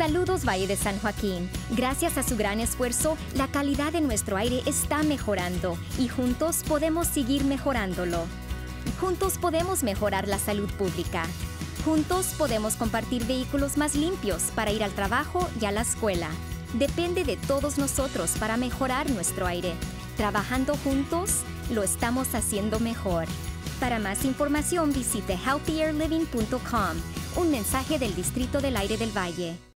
Saludos Valle de San Joaquín. Gracias a su gran esfuerzo, la calidad de nuestro aire está mejorando y juntos podemos seguir mejorándolo. Juntos podemos mejorar la salud pública. Juntos podemos compartir vehículos más limpios para ir al trabajo y a la escuela. Depende de todos nosotros para mejorar nuestro aire. Trabajando juntos, lo estamos haciendo mejor. Para más información visite healthierliving.com, un mensaje del Distrito del Aire del Valle.